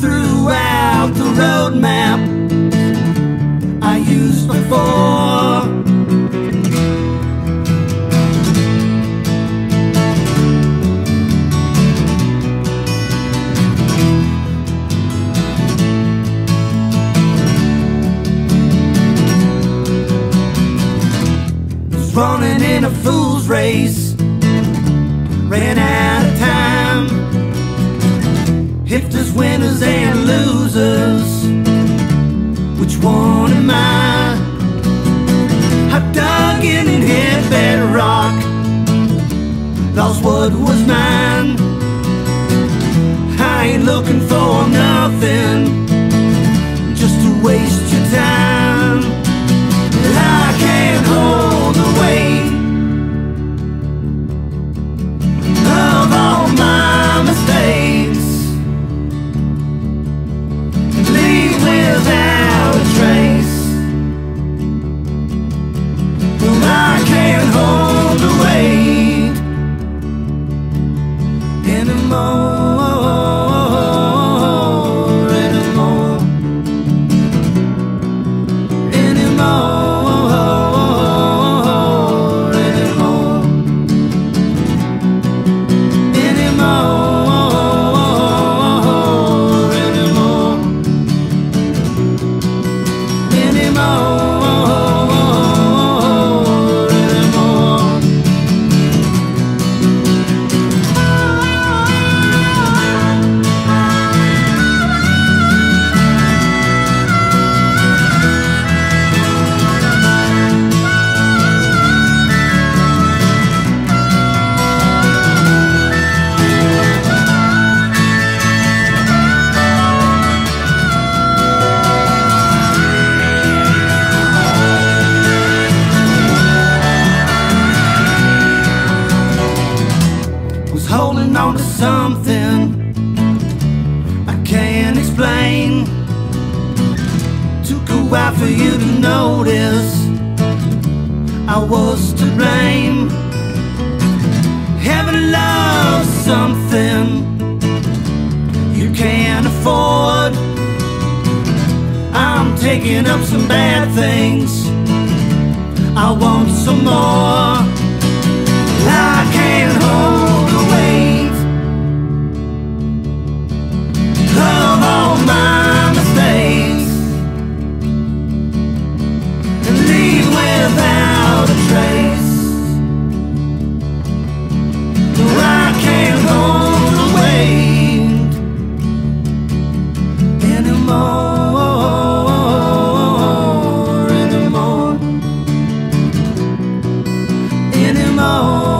Throughout the roadmap I used before. Was Running in a fool's race. Ran out if there's winners and losers, which one am I? I dug in and hit bedrock, lost what was mine. Anymore, Took a while for you to notice I was to blame. Heaven lost something you can't afford. I'm taking up some bad things. I want some more. Anymore.